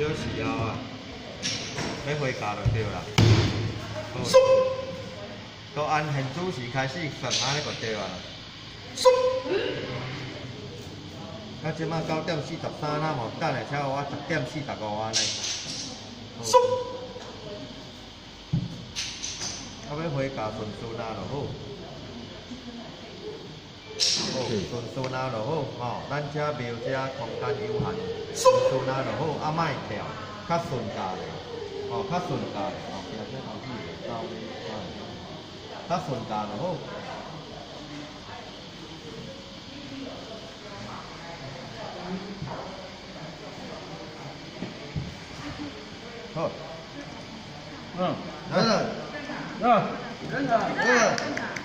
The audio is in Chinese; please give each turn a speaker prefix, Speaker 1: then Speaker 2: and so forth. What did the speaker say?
Speaker 1: 小时候啊，要回家就对啦。好，都按现主时开始算安尼就对啊。啊，即马九点四十三啦吼，等下超我十点四十五安尼。啊，要回家顺顺啊就好。哦，顺顺啊就好，吼，咱遮庙遮空间有限，顺顺啊就好，啊莫跳，较顺家咧，哦，较顺家咧，哦，其实这头子到咧，较顺家就好。好，嗯，来了，嗯，来了，来了。